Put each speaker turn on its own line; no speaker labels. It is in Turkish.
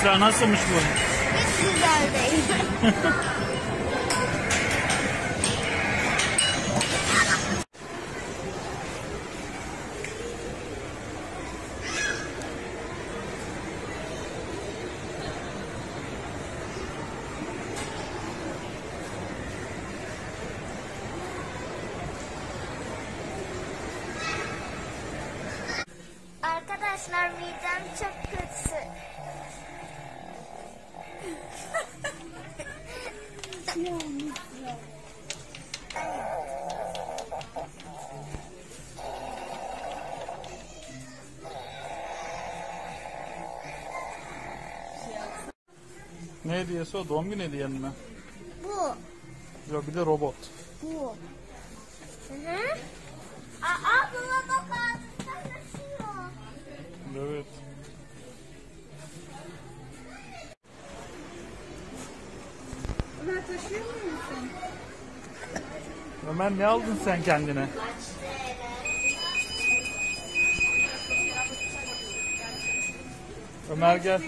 Esra nasılmış bu?
Hiç güzel değil. Arkadaşlar midem çok kötü.
Ne hediyesi o? Doğum günü hediyen mi?
Bu.
Yok bir de robot.
Bu. Hı hı. Aa baba bak ağzından taşıyor.
Evet.
Taşıyor musun?
Ömer ne aldın sen kendine? Ömer gel.